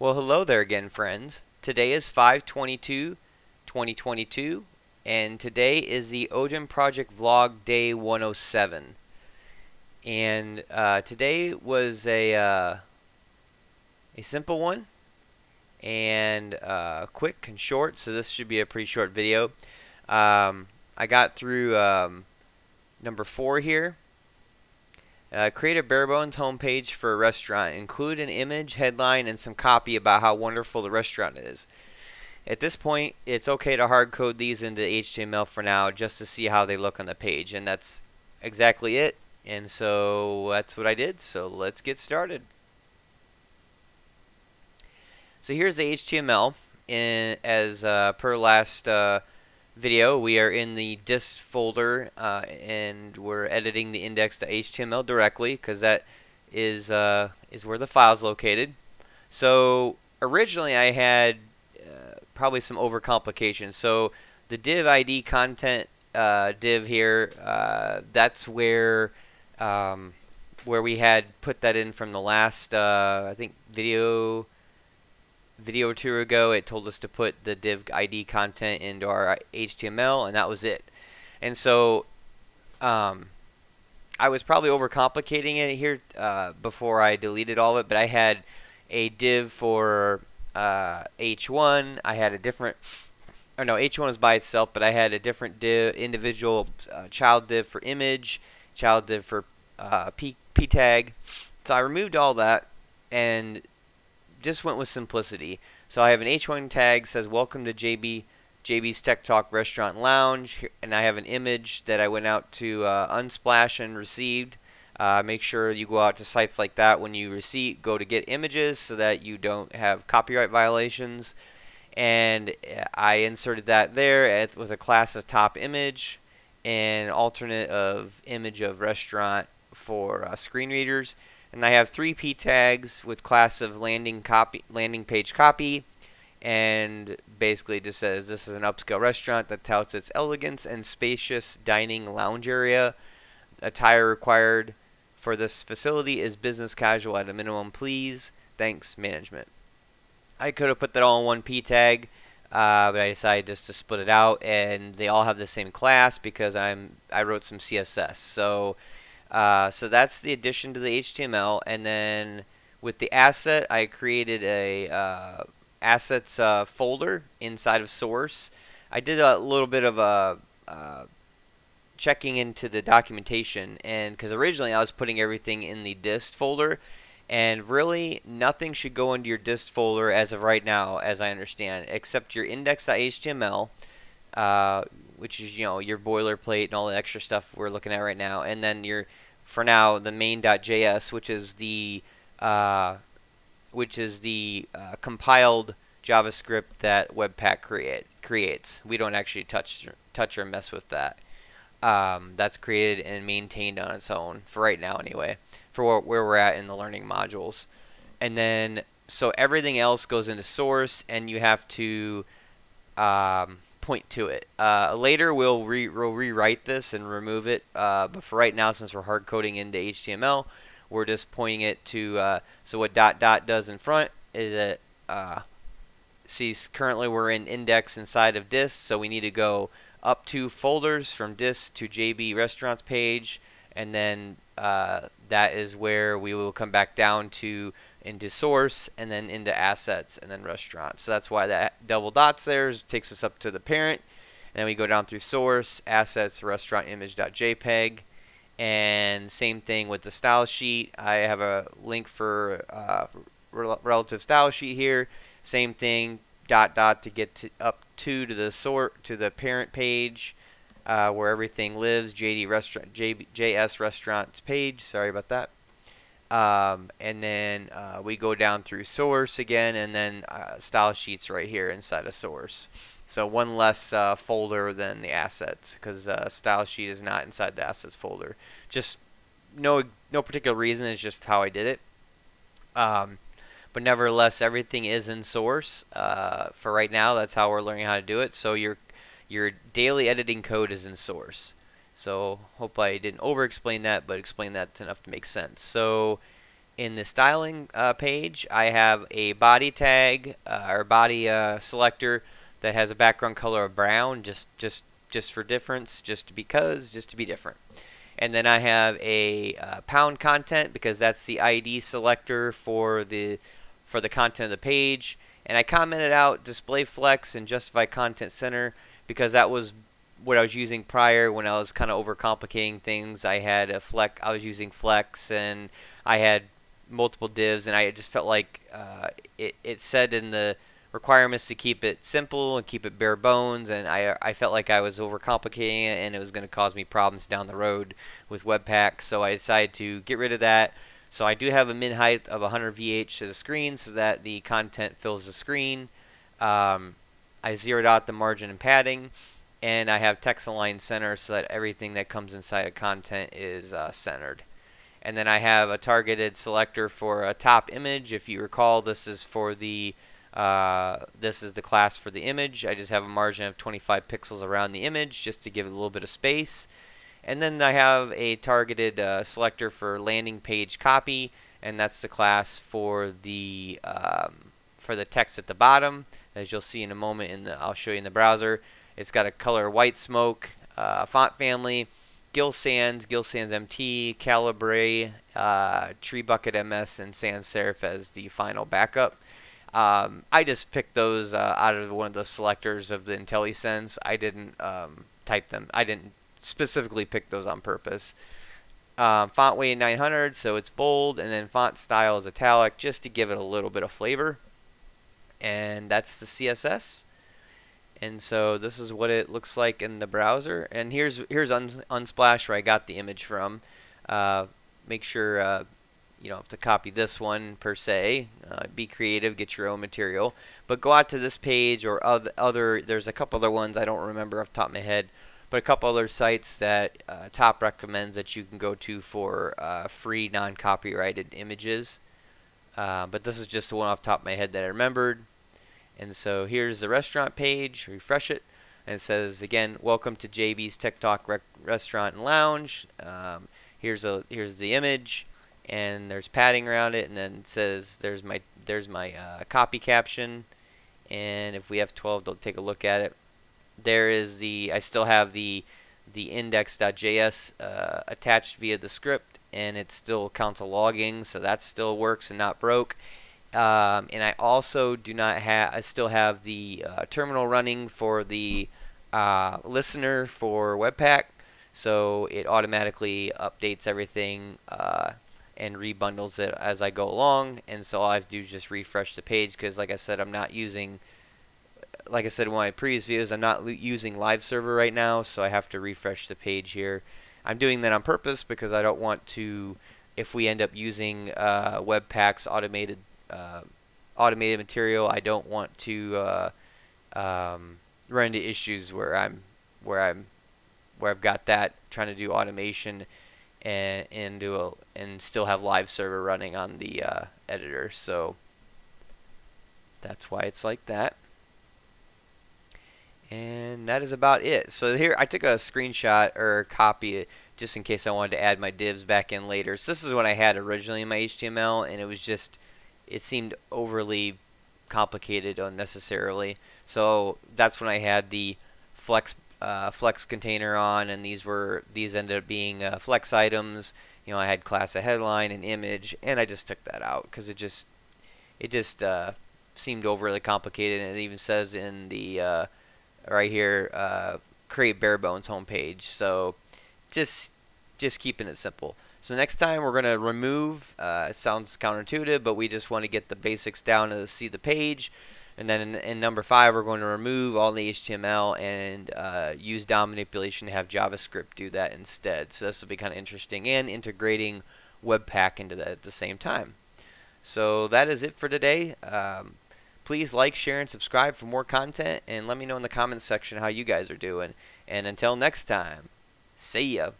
Well, hello there again, friends. Today is 522 2022, and today is the Odin Project Vlog Day 107. And uh, today was a, uh, a simple one, and uh, quick and short, so this should be a pretty short video. Um, I got through um, number four here, uh, create a bare bones homepage for a restaurant. Include an image, headline, and some copy about how wonderful the restaurant is. At this point, it's okay to hard code these into HTML for now just to see how they look on the page. And that's exactly it. And so that's what I did. So let's get started. So here's the HTML. In, as uh, per last uh, video, we are in the dist folder uh, and we're editing the index.html directly because that is uh, is where the file is located. So originally I had uh, probably some overcomplication. So the div ID content uh, div here, uh, that's where um, where we had put that in from the last uh, I think video video or two ago, it told us to put the div ID content into our HTML, and that was it. And so, um, I was probably overcomplicating it here uh, before I deleted all of it, but I had a div for uh, H1. I had a different, or no, H1 was by itself, but I had a different div, individual uh, child div for image, child div for uh, P, P tag. So I removed all that, and just went with simplicity. So I have an H1 tag says welcome to JB JB's Tech Talk Restaurant Lounge, and I have an image that I went out to uh, Unsplash and received. Uh, make sure you go out to sites like that when you receive, go to get images so that you don't have copyright violations. And uh, I inserted that there at, with a class of top image and alternate of image of restaurant for uh, screen readers and I have three p tags with class of landing copy landing page copy. And basically just says this is an upscale restaurant that touts its elegance and spacious dining lounge area. Attire required for this facility is business casual at a minimum please. Thanks management. I could have put that all in one p tag uh, but I decided just to split it out and they all have the same class because I'm I wrote some CSS so uh, so that's the addition to the HTML, and then with the asset, I created a uh, assets uh, folder inside of source. I did a little bit of a uh, checking into the documentation, and because originally I was putting everything in the dist folder, and really nothing should go into your dist folder as of right now, as I understand, except your index.html. Uh, which is you know your boilerplate and all the extra stuff we're looking at right now, and then your for now the main.js, which is the uh, which is the uh, compiled JavaScript that Webpack create creates. We don't actually touch touch or mess with that. Um, that's created and maintained on its own for right now, anyway, for where, where we're at in the learning modules. And then so everything else goes into source, and you have to um, point to it. Uh, later, we'll, re we'll rewrite this and remove it, uh, but for right now, since we're hard coding into HTML, we're just pointing it to, uh, so what dot dot does in front is it. uh, currently we're in index inside of dist, so we need to go up two folders from dist to JB restaurants page, and then uh, that is where we will come back down to into source and then into assets and then restaurants. So that's why that double dots there takes us up to the parent. And then we go down through source, assets, restaurant image.jpg. And same thing with the style sheet. I have a link for uh, relative style sheet here. Same thing, dot dot to get to up to to the sort to the parent page uh, where everything lives. JD restaurant JS restaurants page. Sorry about that. Um, and then uh, we go down through source again, and then uh, style sheets right here inside of source. So one less uh, folder than the assets, because uh, style sheet is not inside the assets folder. Just no no particular reason. It's just how I did it. Um, but nevertheless, everything is in source uh, for right now. That's how we're learning how to do it. So your your daily editing code is in source. So hope I didn't over explain that, but explain that enough to make sense. So in the styling uh, page, I have a body tag uh, or body uh, selector that has a background color of brown, just just just for difference, just because, just to be different. And then I have a uh, pound content because that's the ID selector for the for the content of the page. And I commented out display flex and justify content center because that was what I was using prior when I was kind of overcomplicating things. I had a flex, I was using flex, and I had multiple divs, and I just felt like uh, it, it said in the requirements to keep it simple and keep it bare bones, and I, I felt like I was overcomplicating it, and it was going to cause me problems down the road with Webpack, so I decided to get rid of that. So I do have a min height of 100 VH to the screen so that the content fills the screen. Um, I zeroed out the margin and padding, and I have text align center so that everything that comes inside of content is uh, centered. And then I have a targeted selector for a top image. If you recall, this is for the uh, this is the class for the image. I just have a margin of 25 pixels around the image just to give it a little bit of space. And then I have a targeted uh, selector for landing page copy, and that's the class for the um, for the text at the bottom. As you'll see in a moment, in I'll show you in the browser. It's got a color white smoke, uh, font family, Gill Sans, Gill Sans MT, Calibri, uh, Trebuchet MS, and Sans Serif as the final backup. Um, I just picked those uh, out of one of the selectors of the IntelliSense. I didn't um, type them. I didn't specifically pick those on purpose. Um, font weight 900, so it's bold, and then font style is italic, just to give it a little bit of flavor. And that's the CSS. And so this is what it looks like in the browser. And here's here's Unsplash where I got the image from. Uh, make sure uh, you don't have to copy this one per se. Uh, be creative, get your own material. But go out to this page or other, other, there's a couple other ones I don't remember off the top of my head, but a couple other sites that uh, Top recommends that you can go to for uh, free non-copyrighted images. Uh, but this is just the one off the top of my head that I remembered. And so here's the restaurant page, refresh it, and it says again, welcome to JB's Tech Talk Restaurant and Lounge. Um, here's a here's the image and there's padding around it and then it says there's my there's my uh, copy caption. And if we have 12 they'll take a look at it. There is the I still have the the index.js uh, attached via the script and it still a logging so that still works and not broke um, and I also do not have I still have the uh, terminal running for the uh, listener for Webpack so it automatically updates everything uh, and rebundles it as I go along. And so all I have to do is just refresh the page because, like I said, I'm not using, like I said in my previous videos, I'm not using live server right now, so I have to refresh the page here. I'm doing that on purpose because I don't want to, if we end up using uh, Webpack's automated uh, automated material, I don't want to uh, um, run into issues where I'm where I'm where I've got that trying to do automation and and do a and still have live server running on the uh, editor. So that's why it's like that. And that is about it. So here I took a screenshot or copy just in case I wanted to add my divs back in later. So this is what I had originally in my HTML and it was just it seemed overly complicated unnecessarily. So that's when I had the flex uh, flex container on, and these were these ended up being uh, flex items. You know, I had class a headline and image, and I just took that out because it just it just uh, seemed overly complicated. And it even says in the uh, right here, uh, create bare bones homepage. So just just keeping it simple. So next time we're going to remove, uh, it sounds counterintuitive, but we just want to get the basics down to see the page. And then in, in, number five, we're going to remove all the HTML and uh, use DOM manipulation to have JavaScript do that instead. So this will be kind of interesting and integrating Webpack into that at the same time. So that is it for today. Um, please like, share, and subscribe for more content. And let me know in the comments section how you guys are doing. And until next time, see ya.